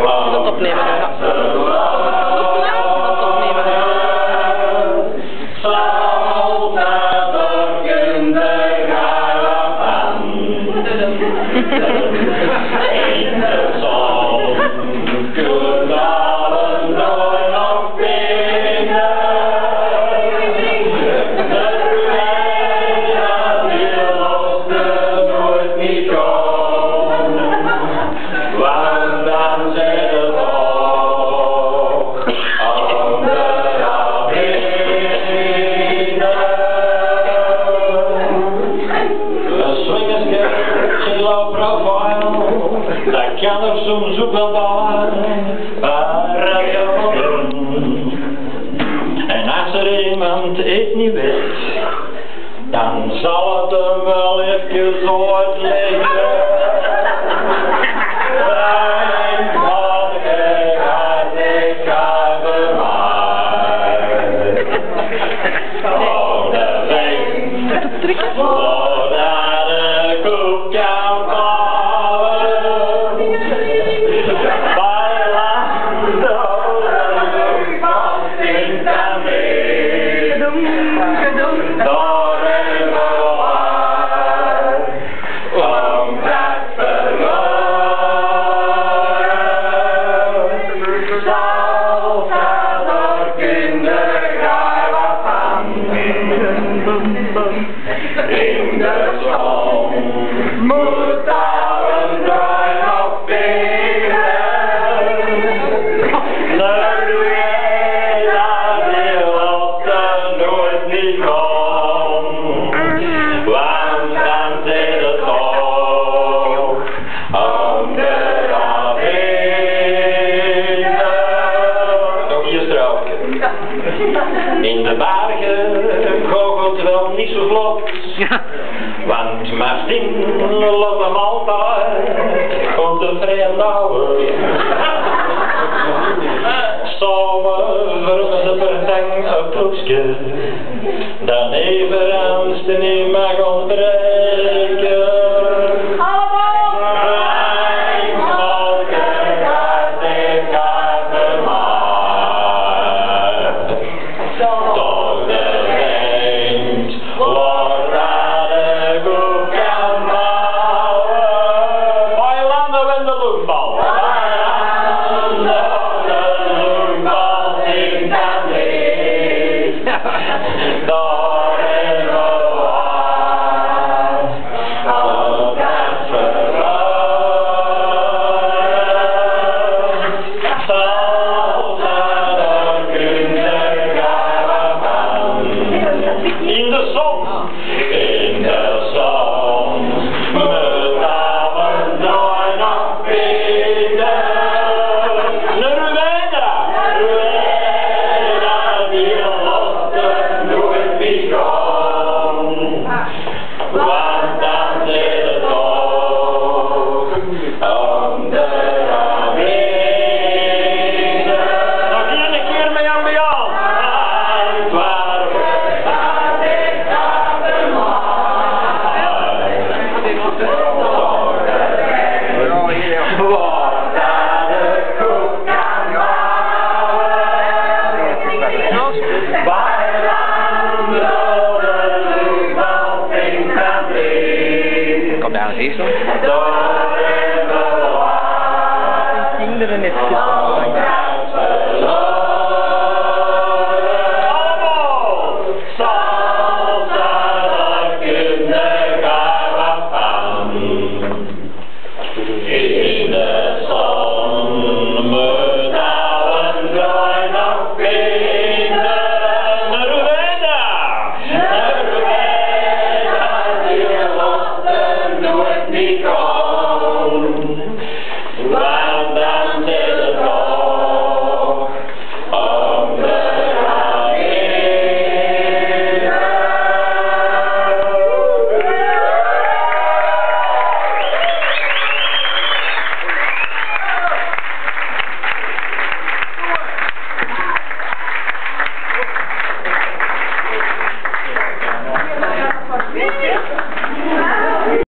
Dat opnemen nu. Dat opnemen nu. Salta one leg. langs mijn vriendelijke maaltijd op de vriendouwer. Samen vormen ze per een proefje, dan even aan te nemen. these ones? The next.